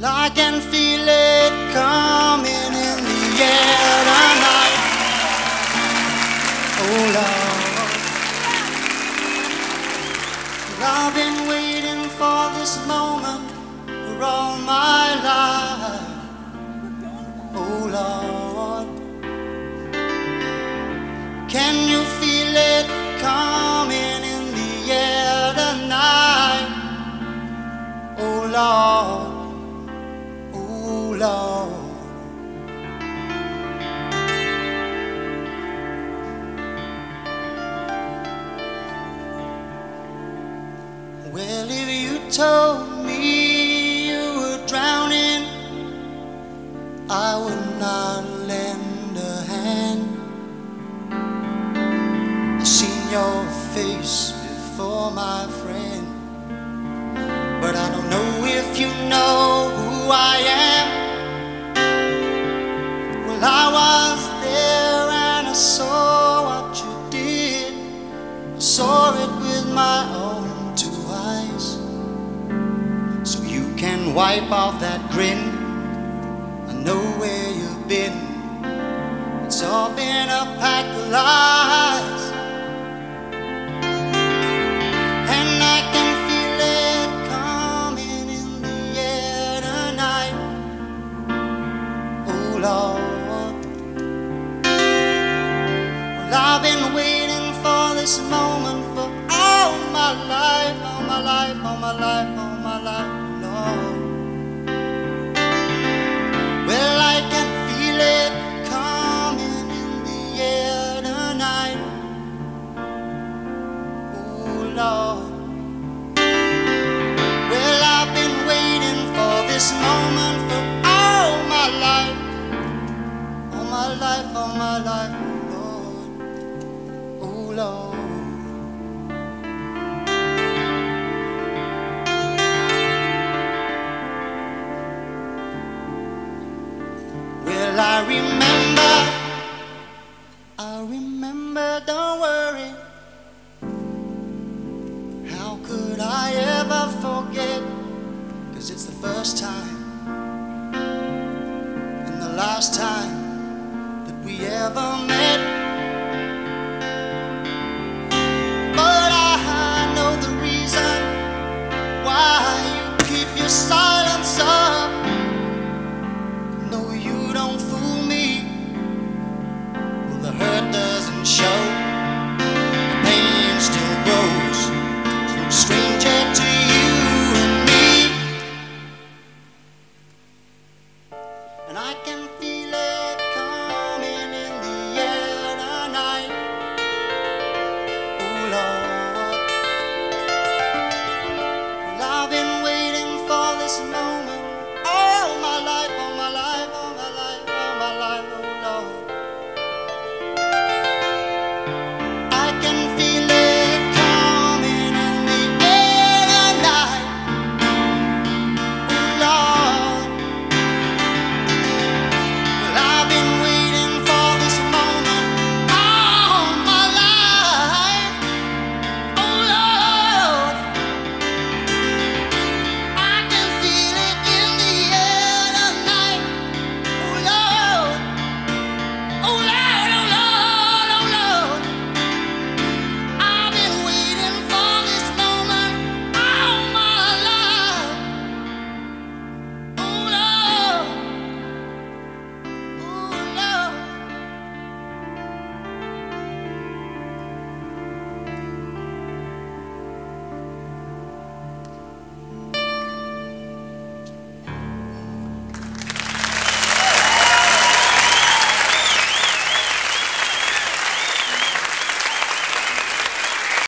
Well, I can feel it coming in the air tonight. Oh Lord. Well, I've been waiting for this moment for all my life. Oh Lord. Can you Lord. Well, if you told me you were drowning, I would not lend a hand. I've seen your face before, my friend. Saw what you did. I saw it with my own two eyes. So you can wipe off that grin. I know where you've been. It's all been a pack of lies. And I can feel it coming in the air tonight. Oh Lord. My life, all my life, all my life, all my life, Lord. Well, I can feel it coming in the air tonight. Oh Lord. Well, I've been waiting for this moment for all my life, all my life, all my life, I remember, I remember, don't worry. How could I ever forget? Cause it's the first time and the last time that we ever met. Listen